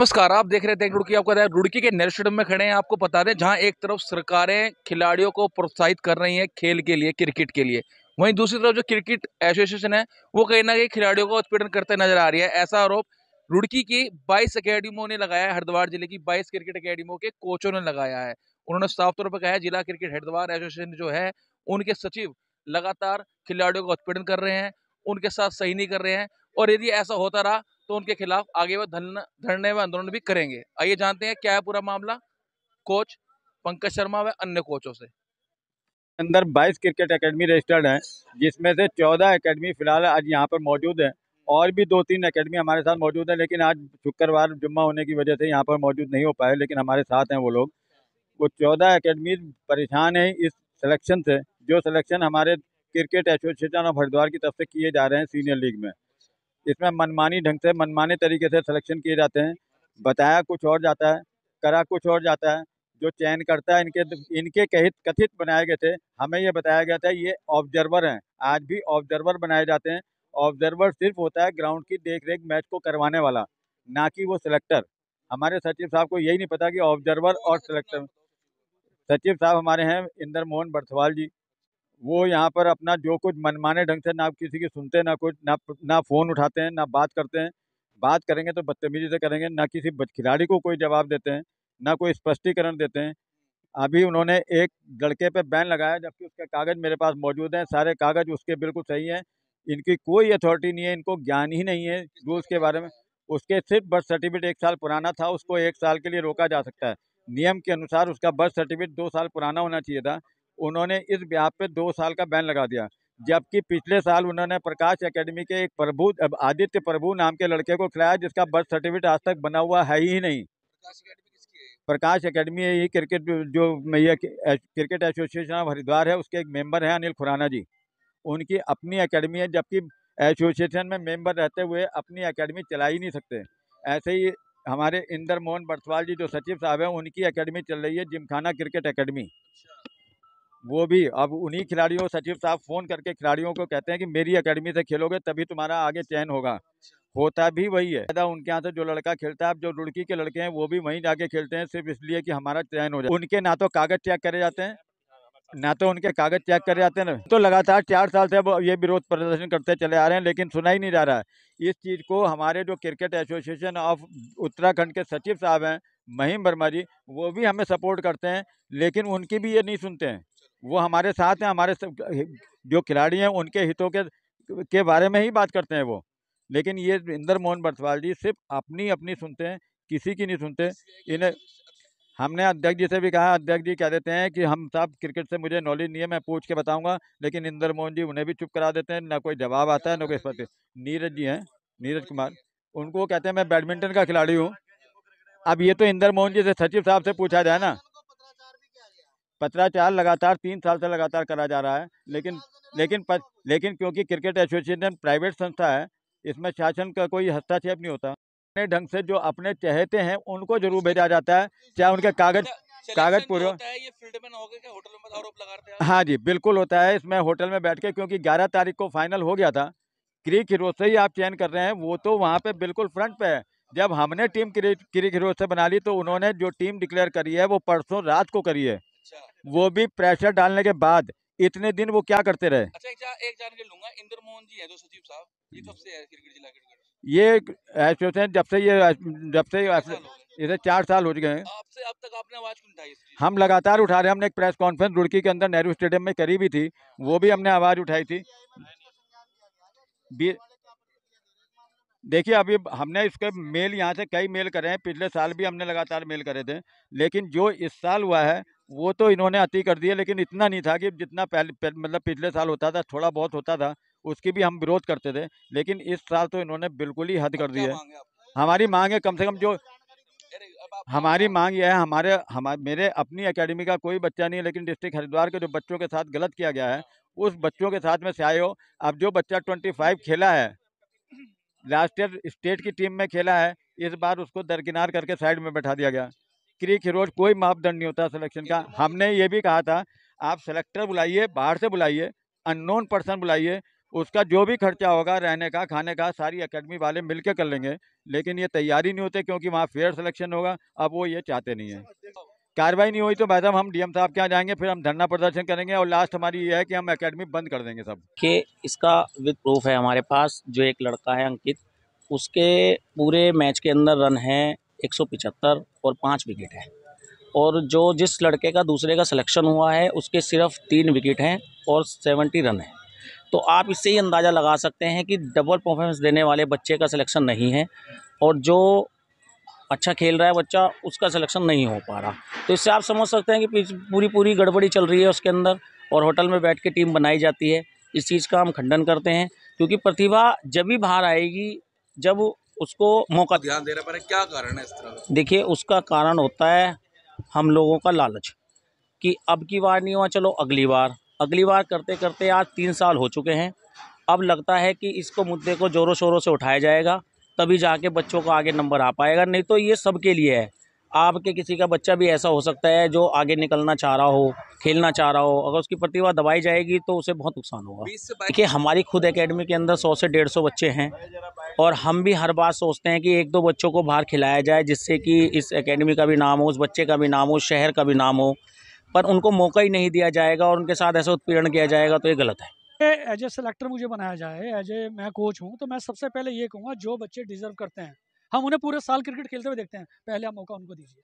नमस्कार, आप देख रहे थे रुड़की। आपको रुड़की के नेहरू स्टेडियम में खड़े हैं, आपको बता दें, जहाँ एक तरफ़ सरकारें खिलाड़ियों को प्रोत्साहित कर रही हैं खेल के लिए, क्रिकेट के लिए। वहीं दूसरी तरफ़ जो क्रिकेट एसोसिएशन है, वो कहीं ना कहीं खिलाड़ियों को उत्पीड़न करते नज़र आ रही है। ऐसा आरोप रुड़की की 22 अकेडमियों ने लगाया है, हरिद्वार ज़िले की 22 क्रिकेट अकेडमियों के कोचों ने लगाया है। उन्होंने साफ़ तौर पर कहा है, जिला क्रिकेट हरिद्वार एसोसिएशन जो है, उनके सचिव लगातार खिलाड़ियों का उत्पीड़न कर रहे हैं, उनके साथ सही नहीं कर रहे हैं। और यदि ऐसा होता रहा तो उनके खिलाफ आगे वो धरने व आंदोलन भी करेंगे। आइए जानते हैं क्या है पूरा मामला? कोच पंकज शर्मा व अन्य कोचों से। अंदर 22 क्रिकेट एकेडमी रजिस्टर्ड हैं, जिसमें से 14 एकेडमी फ़िलहाल आज यहाँ पर मौजूद है, और भी दो तीन एकेडमी हमारे साथ मौजूद है, लेकिन आज शुक्रवार जुम्मा होने की वजह से यहाँ पर मौजूद नहीं हो पाए, लेकिन हमारे साथ हैं वो लोग। वो चौदह एकेडमी परेशान है इस सिलेक्शन से, जो सिलेक्शन हमारे क्रिकेट एसोसिएशन ऑफ़ हरिद्वार की तरफ़ से किए जा रहे हैं सीनियर लीग में। इसमें मनमानी ढंग से, मनमाने तरीके से सिलेक्शन किए जाते हैं। बताया कुछ और जाता है, करा कुछ और जाता है। जो चयन करता है, इनके इनके कहित, कथित बनाए गए थे, हमें ये बताया गया था, ये ऑब्जर्वर हैं। आज भी ऑब्जर्वर बनाए जाते हैं। ऑब्जर्वर सिर्फ़ होता है ग्राउंड की देख रेख मैच को करवाने वाला, ना कि वो सिलेक्टर हमारे सचिव साहब को यही नहीं पता कि ऑब्जर्वर और सिलेक्टर सचिव साहब हमारे हैं इंदर मोहन बर्थवाल जी। वो यहाँ पर अपना जो कुछ मनमाने ढंग से ना किसी की सुनते हैं ना कुछ, ना ना फ़ोन उठाते हैं, ना बात करते हैं। बात करेंगे तो बदतमीजी से करेंगे, ना किसी खिलाड़ी को कोई जवाब देते हैं, ना कोई स्पष्टीकरण देते हैं। अभी उन्होंने एक लड़के पे बैन लगाया, जबकि उसके कागज़ मेरे पास मौजूद हैं, सारे कागज़ उसके बिल्कुल सही हैं। इनकी कोई अथॉरिटी नहीं है, इनको ज्ञान ही नहीं है रूल्स के बारे में। उसके सिर्फ़ बर्थ सर्टिफिकेट एक साल पुराना था, उसको एक साल के लिए रोका जा सकता है। नियम के अनुसार उसका बर्थ सर्टिफिकेट दो साल पुराना होना चाहिए था। उन्होंने इस ब्याह पे दो साल का बैन लगा दिया। जबकि पिछले साल उन्होंने प्रकाश एकेडमी के एक प्रभु आदित्य प्रभु नाम के लड़के को खिलाया जिसका बर्थ सर्टिफिकेट आज तक बना हुआ है ही नहीं। प्रकाश एकेडमी यही क्रिकेट जो मैया क्रिकेट एसोसिएशन ऑफ़ हरिद्वार है उसके एक मेंबर हैं अनिल खुराना जी। उनकी अपनी एकेडमी है जबकि एसोसिएशन में मेंबर रहते हुए अपनी एकेडमी चला ही नहीं सकते। ऐसे ही हमारे इंदर मोहन बर्थवाल जी जो सचिव साहब हैं उनकी एकेडमी चल रही है जिमखाना क्रिकेट एकेडमी। वो भी, अब उन्हीं खिलाड़ियों, सचिव साहब फ़ोन करके खिलाड़ियों को कहते हैं कि मेरी अकेडमी से खेलोगे तभी तुम्हारा आगे चयन होगा। होता भी वही है। ज़्यादा उनके यहाँ से जो लड़का खेलता है जो रुड़की के लड़के हैं, वो भी वहीं जाके खेलते हैं सिर्फ़ इसलिए कि हमारा चयन हो जाए। उनके ना तो कागज़ चेक करे जाते हैं, ना तो उनके कागज़ चेक करे जाते हैं। तो लगातार चार साल से अब ये विरोध प्रदर्शन करते चले आ रहे हैं, लेकिन सुना ही नहीं जा रहा है। इस चीज़ को हमारे जो क्रिकेट एसोसिएशन ऑफ़ उत्तराखंड के सचिव साहब हैं, महिम वर्मा जी, वो भी हमें सपोर्ट करते हैं, लेकिन उनकी भी ये नहीं सुनते हैं। वो हमारे साथ हैं, हमारे जो खिलाड़ी हैं, उनके हितों के के बारे में ही बात करते हैं वो। लेकिन ये इंदर मोहन बर्थवाल जी सिर्फ़ अपनी अपनी सुनते हैं, किसी की नहीं सुनते। इन्हें, हमने अध्यक्ष जी से भी कहा, अध्यक्ष जी कह देते हैं कि हम साहब क्रिकेट से मुझे नॉलेज नहीं है, मैं पूछ के बताऊँगा, लेकिन इंदर मोहन जी उन्हें भी चुप करा देते हैं, ना कोई जवाब आता है, ना कोई पता नीरज जी हैं, नीरज कुमार, उनको कहते हैं, मैं बैडमिंटन का खिलाड़ी हूँ। अब ये तो इंदर मोहन जी से सचिव साहब से पूछा जाए ना पत्राचार लगातार तीन साल से लगातार करा जा रहा है। लेकिन लेकिन पर, लेकिन क्योंकि क्रिकेट एसोसिएशन प्राइवेट संस्था है इसमें शासन का कोई हस्तक्षेप नहीं होता। अपने ढंग से जो अपने चहेते हैं उनको ज़रूर भेजा जाता है चाहे उनके कागज़ कागज़ पूरे हाँ जी बिल्कुल होता है इसमें होटल में बैठ के क्योंकि ग्यारह तारीख को फाइनल हो गया था क्रिक हीरोज से ही आप चयन कर रहे हैं वो तो वहाँ पे बिल्कुल फ्रंट पे है। जब हमने टीम क्रिक हीरोज से बना ली तो उन्होंने जो टीम डिक्लेयर करी है वो परसों रात को करी है। वो भी प्रेशर डालने के बाद इतने दिन वो क्या करते रहे? अच्छा एक, एक जानकारी लूँगा इंदर मोहन जी है जो सचिव साहब ये कब से है क्रिकेट जिला क्रिकेट ये जब से ये जब से इसे चार साल हो गए। हैं आपसे अब तक आपने आवाज़ क्यों उठाई हम लगातार उठा रहे हैं हमने एक प्रेस कॉन्फ्रेंस रुड़की के अंदर नेहरू स्टेडियम में करी भी थी वो भी हमने आवाज़ उठाई थी। देखिए अभी हमने इसके मेल यहाँ से कई मेल करे हैं पिछले साल भी हमने लगातार मेल करे थे लेकिन जो इस साल हुआ है वो तो इन्होंने अति कर दिया लेकिन इतना नहीं था कि जितना पहले मतलब पिछले साल होता था थोड़ा बहुत होता था उसकी भी हम विरोध करते थे लेकिन इस साल तो इन्होंने बिल्कुल ही हद कर दी है। हमारी मांग है कम से कम जो हमारी मांग यह है हमारे हमारे मेरे अपनी एकेडमी का कोई बच्चा नहीं है लेकिन डिस्ट्रिक्ट हरिद्वार के जो बच्चों के साथ गलत किया गया है उस बच्चों के साथ में से आए हो। अब जो बच्चा ट्वेंटी फाइव खेला है लास्ट ईयर स्टेट की टीम में खेला है इस बार उसको दरकिनार करके साइड में बैठा दिया गया। क्रिक हीरोज कोई मापदंड नहीं होता सिलेक्शन का। हमने ये भी कहा था आप सेलेक्टर बुलाइए बाहर से बुलाइए अननोन पर्सन बुलाइए उसका जो भी खर्चा होगा रहने का खाने का सारी एकेडमी वाले मिलकर कर लेंगे लेकिन ये तैयारी नहीं होते क्योंकि वहाँ फेयर सिलेक्शन होगा अब वो ये चाहते नहीं है। कार्रवाई नहीं हुई तो मैडम हम डीएम साहब के यहाँ जाएँगे फिर हम धरना प्रदर्शन करेंगे और लास्ट हमारी ये है कि हम एकेडमी बंद कर देंगे सब। के इसका विद प्रूफ है हमारे पास जो एक लड़का है अंकित उसके पूरे मैच के अंदर रन है 175 और पाँच विकेट है। और जो जिस लड़के का दूसरे का सिलेक्शन हुआ है, उसके सिर्फ़ तीन विकेट हैं और 70 रन है। तो आप इससे ही अंदाज़ा लगा सकते हैं कि डबल परफॉर्मेंस देने वाले बच्चे का सिलेक्शन नहीं है और जो अच्छा खेल रहा है बच्चा, उसका सिलेक्शन नहीं हो पा रहा। तो इससे आप समझ सकते हैं कि पूरी पूरी गड़बड़ी चल रही है उसके अंदर और होटल में बैठ के टीम बनाई जाती है। इस चीज़ का हम खंडन करते हैं, क्योंकि प्रतिभा जब भी बाहर आएगी, जब उसको मौका ध्यान दे रहा पर क्या कारण है इस तरह देखिए उसका कारण होता है हम लोगों का लालच कि अब की बार नहीं हुआ चलो अगली बार। अगली बार करते करते आज तीन साल हो चुके हैं। अब लगता है कि इसको मुद्दे को ज़ोरों शोरों से उठाया जाएगा तभी जाके बच्चों को आगे नंबर आ पाएगा। नहीं तो ये सबके लिए है। आपके किसी का बच्चा भी ऐसा हो सकता है जो आगे निकलना चाह रहा हो खेलना चाह रहा हो अगर उसकी प्रतिभा दबाई जाएगी तो उसे बहुत नुकसान होगा। देखिए हमारी खुद एकेडमी के अंदर सौ से डेढ़ सौ बच्चे हैं। और हम भी हर बार सोचते हैं कि एक दो बच्चों को बाहर खिलाया जाए, जिससे कि इस एकेडमी का भी नाम हो उस बच्चे का भी नाम हो, शहर का भी नाम हो। पर उनको मौका ही नहीं दिया जाएगा और उनके साथ ऐसा उत्पीड़न किया जाएगा तो ये गलत है। एज ए सेलेक्टर मुझे बनाया जाए एज ए मैं कोच हूँ तो मैं सबसे पहले ये कहूँगा, जो बच्चे डिजर्व करते हैं, हम उन्हें पूरे साल क्रिकेट खेलते हुए देखते हैं, पहले आप मौका उनको दीजिए।